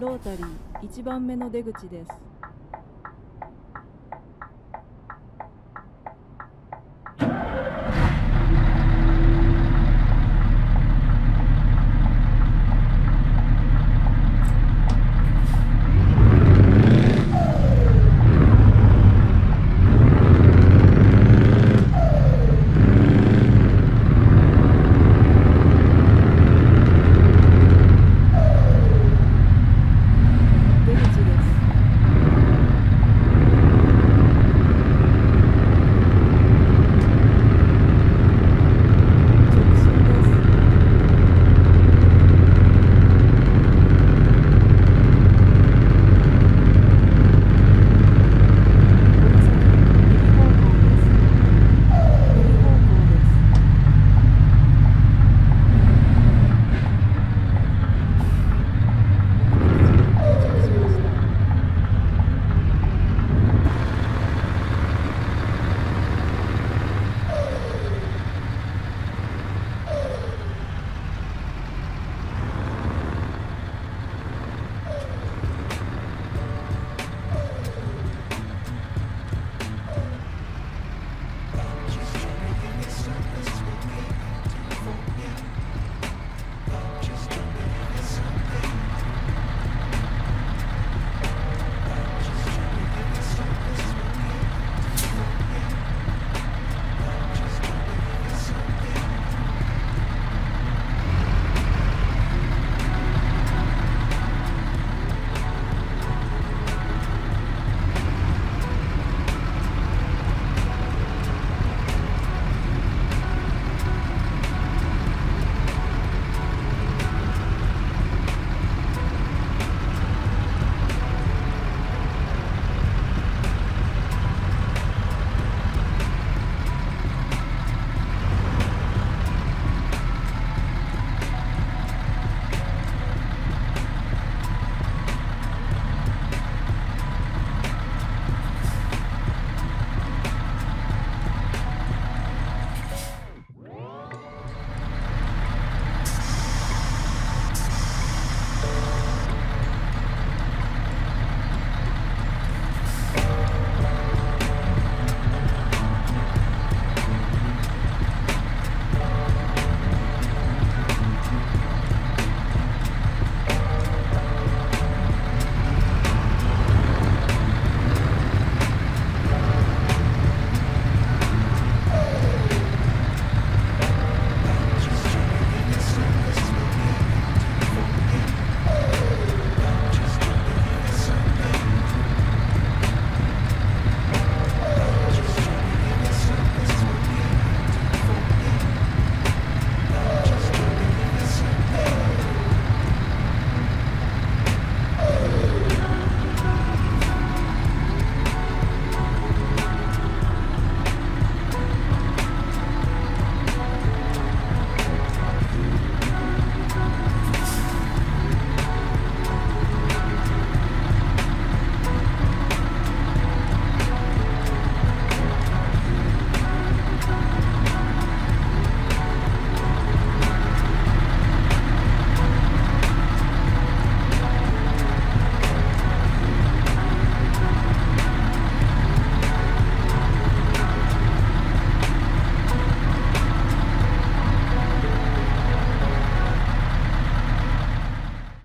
ロータリー1番目の出口です。